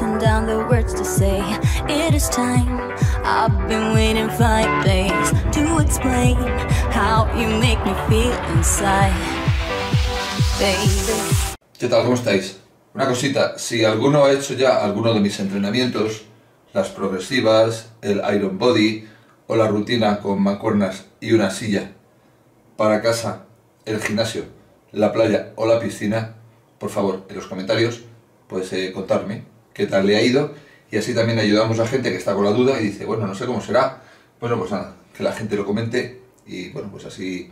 written down the words to say. It is time. I've been waiting five days to explain how you make me feel inside. Baby. ¿Qué tal? ¿Cómo estáis? Una cosita, si alguno ha hecho ya alguno de mis entrenamientos, las progresivas, el Iron Body o la rutina con mancuernas y una silla para casa, el gimnasio, la playa o la piscina, por favor, en los comentarios, pues eh, contarme qué tal le ha ido y así también ayudamos a gente que está con la duda y dice, bueno, no sé cómo será. Bueno, pues nada, que la gente lo comente y bueno, pues así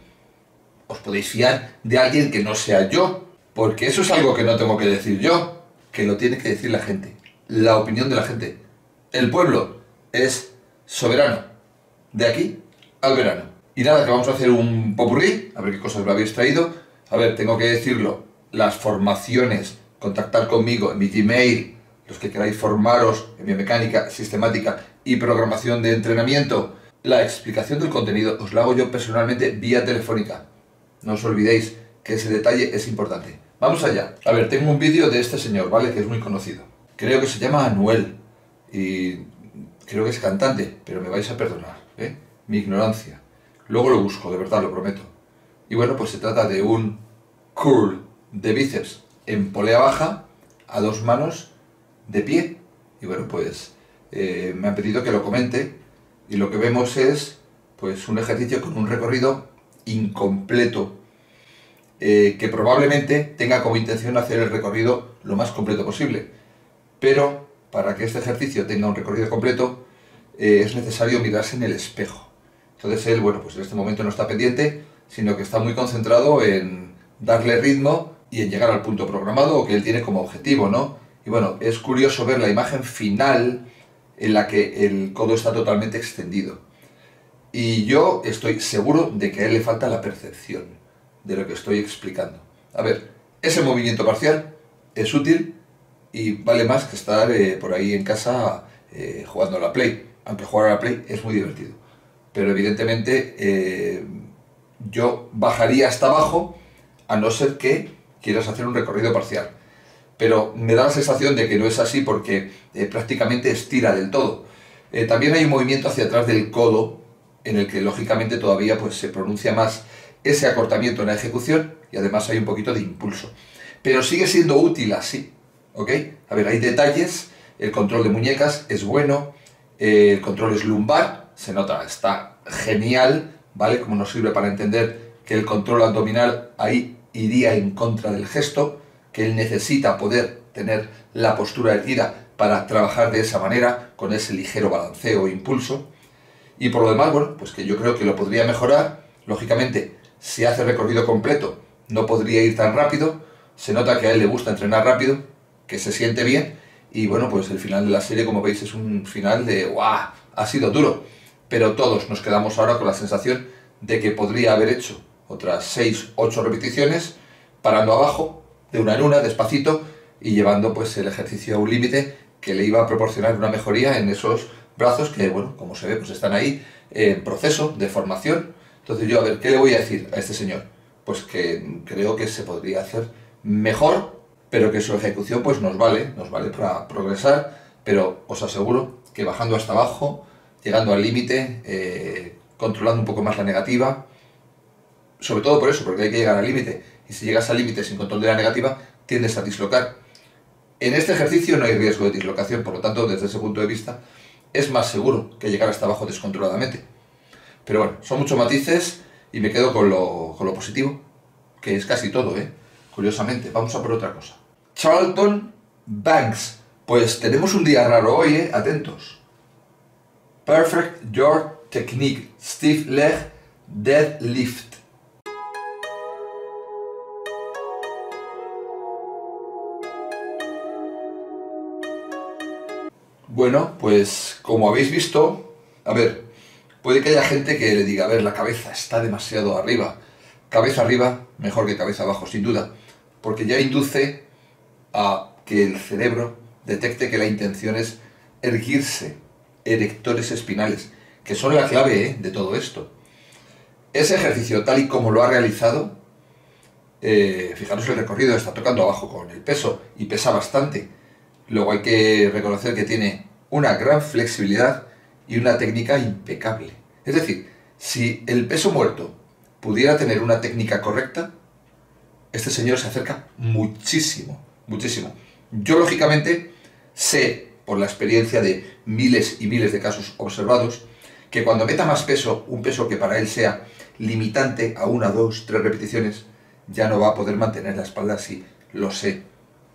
os podéis fiar de alguien que no sea yo, porque eso es algo que no tengo que decir yo, que lo tiene que decir la gente, la opinión de la gente. El pueblo es soberano, de aquí al verano. Y nada, que vamos a hacer un popurrí, a ver qué cosas me habéis traído. A ver, tengo que decirlo, las formaciones, contactar conmigo en mi Gmail, los que queráis formaros en biomecánica sistemática y programación de entrenamiento. La explicación del contenido os la hago yo personalmente vía telefónica. No os olvidéis que ese detalle es importante. Vamos allá. A ver, tengo un vídeo de este señor, ¿vale? Que es muy conocido. Creo que se llama Anuel. Y creo que es cantante, pero me vais a perdonar, ¿eh? Mi ignorancia. Luego lo busco, de verdad, lo prometo. Y bueno, pues se trata de un curl de bíceps en polea baja a dos manos de pie. Y bueno, pues eh, me han pedido que lo comente y lo que vemos es pues un ejercicio con un recorrido incompleto eh, que probablemente tenga como intención hacer el recorrido lo más completo posible. Pero para que este ejercicio tenga un recorrido completo eh, es necesario mirarse en el espejo. Entonces él, bueno, pues en este momento no está pendiente, sino que está muy concentrado en darle ritmo y en llegar al punto programado o que él tiene como objetivo, ¿no? Y bueno, es curioso ver la imagen final en la que el codo está totalmente extendido. Y yo estoy seguro de que a él le falta la percepción de lo que estoy explicando. A ver, ese movimiento parcial es útil y vale más que estar eh, por ahí en casa eh, jugando a la Play. Aunque jugar a la Play es muy divertido. Pero evidentemente eh, yo bajaría hasta abajo a no ser que quieras hacer un recorrido parcial. Pero me da la sensación de que no es así porque eh, prácticamente estira del todo. Eh, también hay un movimiento hacia atrás del codo en el que lógicamente todavía pues, se pronuncia más ese acortamiento en la ejecución y además hay un poquito de impulso. Pero sigue siendo útil así, ¿ok? A ver, hay detalles, el control de muñecas es bueno, eh, el control es lumbar, se nota, está genial, ¿vale? Como nos sirve para entender que el control abdominal ahí iría en contra del gesto, que él necesita poder tener la postura erguida para trabajar de esa manera, con ese ligero balanceo e impulso. Y por lo demás, bueno, pues que yo creo que lo podría mejorar. Lógicamente, si hace recorrido completo, no podría ir tan rápido. Se nota que a él le gusta entrenar rápido, que se siente bien. Y bueno, pues el final de la serie, como veis, es un final de ¡guau! Ha sido duro. Pero todos nos quedamos ahora con la sensación de que podría haber hecho otras 6, 8 repeticiones, parando abajo, de una en una, despacito, y llevando pues el ejercicio a un límite que le iba a proporcionar una mejoría en esos brazos que, bueno, como se ve, pues están ahí en proceso de formación. Entonces yo, a ver, ¿qué le voy a decir a este señor? Pues que creo que se podría hacer mejor, pero que su ejecución pues nos vale, nos vale para progresar, pero os aseguro que bajando hasta abajo, llegando al límite, eh, controlando un poco más la negativa, sobre todo por eso, porque hay que llegar al límite. Y si llegas al límite sin control de la negativa, tiendes a dislocar. En este ejercicio no hay riesgo de dislocación, por lo tanto, desde ese punto de vista, es más seguro que llegar hasta abajo descontroladamente. Pero bueno, son muchos matices y me quedo con lo, con lo positivo, que es casi todo, ¿eh? Curiosamente, vamos a por otra cosa. Charlton Banks. Pues tenemos un día raro hoy, ¿eh? Atentos. Perfect Your Technique. Stiff Leg Deadlift. Bueno, pues como habéis visto, a ver, puede que haya gente que le diga, a ver, la cabeza está demasiado arriba. Cabeza arriba, mejor que cabeza abajo, sin duda, porque ya induce a que el cerebro detecte que la intención es erguirse, erectores espinales, que son la clave ¿eh? de todo esto. Ese ejercicio, tal y como lo ha realizado, eh, fijaros el recorrido, está tocando abajo con el peso y pesa bastante Luego hay que reconocer que tiene una gran flexibilidad y una técnica impecable. Es decir, si el peso muerto pudiera tener una técnica correcta, este señor se acerca muchísimo, muchísimo. Yo lógicamente sé, por la experiencia de miles y miles de casos observados, que cuando meta más peso, un peso que para él sea limitante a una, dos, tres repeticiones, ya no va a poder mantener la espalda así, lo sé.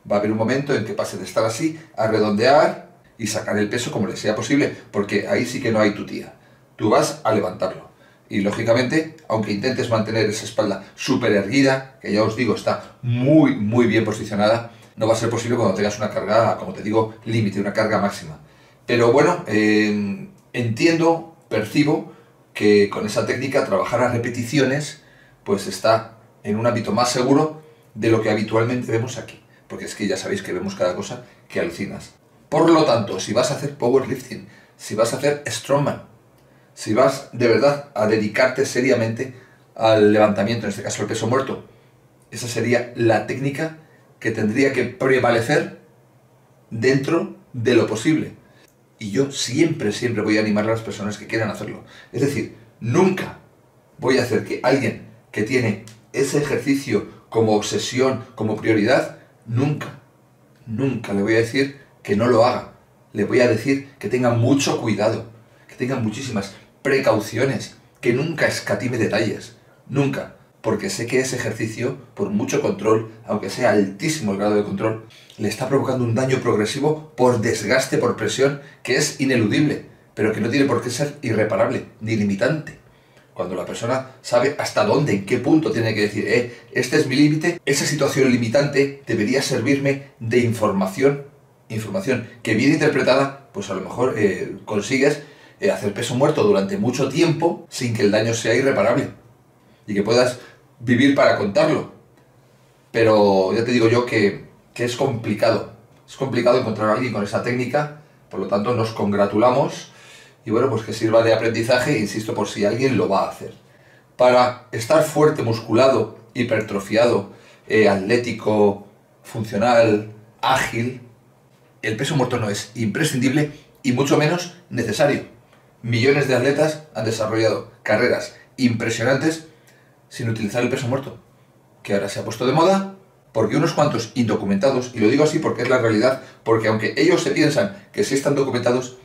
Va a haber un momento en que pase de estar así a redondear y sacar el peso como le sea posible, porque ahí sí que no hay tu tía. Tú vas a levantarlo. Y lógicamente, aunque intentes mantener esa espalda súper erguida, que ya os digo está muy, muy bien posicionada, no va a ser posible cuando tengas una carga, como te digo, límite, una carga máxima. Pero bueno, eh, entiendo, percibo que con esa técnica trabajar a repeticiones, pues está en un ámbito más seguro de lo que habitualmente vemos aquí. Porque es que ya sabéis que vemos cada cosa que alucinas. Por lo tanto, si vas a hacer powerlifting, si vas a hacer strongman, si vas de verdad a dedicarte seriamente al levantamiento, en este caso el peso muerto, esa sería la técnica que tendría que prevalecer dentro de lo posible. Y yo siempre, siempre voy a animar a las personas que quieran hacerlo. Es decir, nunca voy a hacer que alguien que tiene ese ejercicio como obsesión, como prioridad, nunca, nunca le voy a decir que no lo haga. Le voy a decir que tenga mucho cuidado, que tenga muchísimas precauciones, que nunca escatime detalles, nunca, porque sé que ese ejercicio, por mucho control, aunque sea altísimo el grado de control, le está provocando un daño progresivo por desgaste, por presión, que es ineludible, pero que no tiene por qué ser irreparable, ni limitante. Cuando la persona sabe hasta dónde, en qué punto tiene que decir, eh, este es mi límite, esa situación limitante debería servirme de información, información que bien interpretada, pues a lo mejor eh, consigues eh, hacer peso muerto durante mucho tiempo sin que el daño sea irreparable y que puedas vivir para contarlo. Pero ya te digo yo que, que es complicado, es complicado encontrar a alguien con esa técnica, por lo tanto nos congratulamos y bueno, pues que sirva de aprendizaje, insisto, por si alguien lo va a hacer. Para estar fuerte, musculado, hipertrofiado, eh, atlético, funcional, ágil, el peso muerto no es imprescindible y mucho menos necesario. Millones de atletas han desarrollado carreras impresionantes sin utilizar el peso muerto, que ahora se ha puesto de moda porque unos cuantos indocumentados, y lo digo así porque es la realidad, porque aunque ellos se piensan que sí están documentados,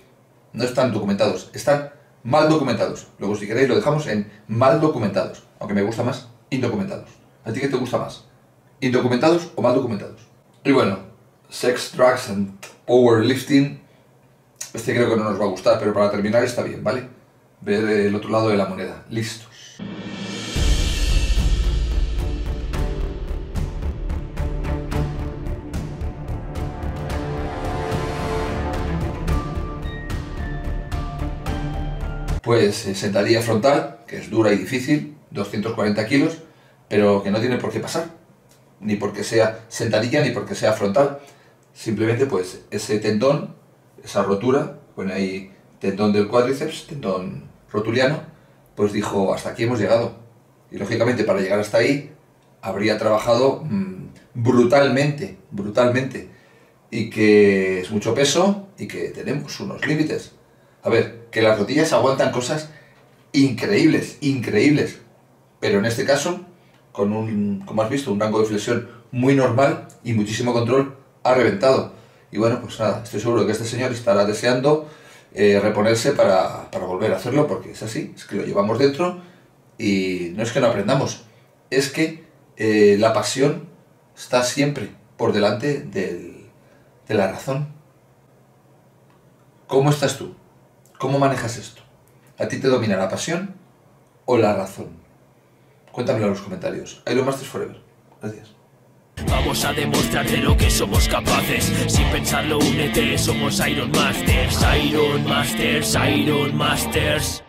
no están documentados, están mal documentados. Luego, si queréis, lo dejamos en mal documentados, aunque me gusta más indocumentados. ¿A ti qué te gusta más? ¿Indocumentados o mal documentados? Y bueno, Sex, Drugs and Powerlifting, este creo que no nos va a gustar, pero para terminar está bien, ¿vale? Ver el otro lado de la moneda. Listos. pues eh, sentadilla frontal, que es dura y difícil, 240 kilos, pero que no tiene por qué pasar, ni porque sea sentadilla ni porque sea frontal. Simplemente pues ese tendón, esa rotura, pone ahí tendón del cuádriceps, tendón rotuliano, pues dijo, hasta aquí hemos llegado. Y lógicamente para llegar hasta ahí habría trabajado mmm, brutalmente, brutalmente. Y que es mucho peso y que tenemos unos límites. A ver, que las rodillas aguantan cosas increíbles, increíbles. Pero en este caso, con un, como has visto, un rango de flexión muy normal y muchísimo control, ha reventado. Y bueno, pues nada, estoy seguro que este señor estará deseando eh, reponerse para, para, volver a hacerlo, porque es así, es que lo llevamos dentro y no es que no aprendamos, es que eh, la pasión está siempre por delante del, de la razón. ¿Cómo estás tú? ¿Cómo manejas esto? ¿A ti te domina la pasión o la razón? Cuéntamelo en los comentarios. Iron Masters Forever. Gracias. Vamos a demostrarte lo que somos capaces. Sin pensarlo únete, somos Iron Masters Iron Masters, Iron Masters